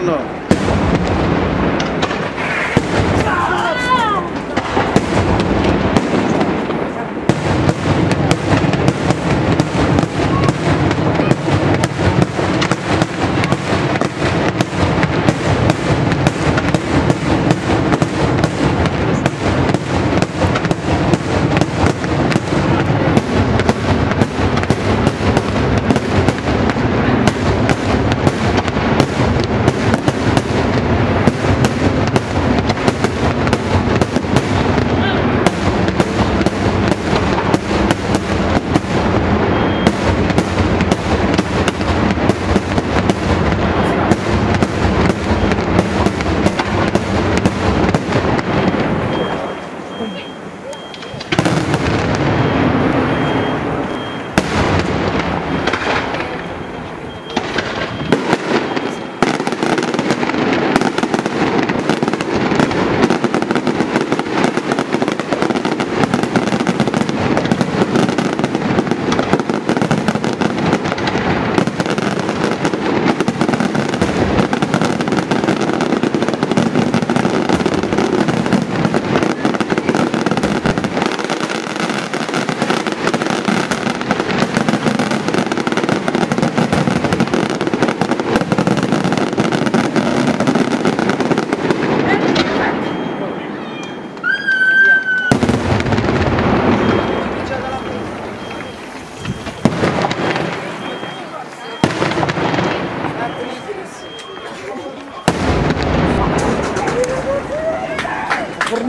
No.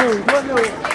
Valeu, boa.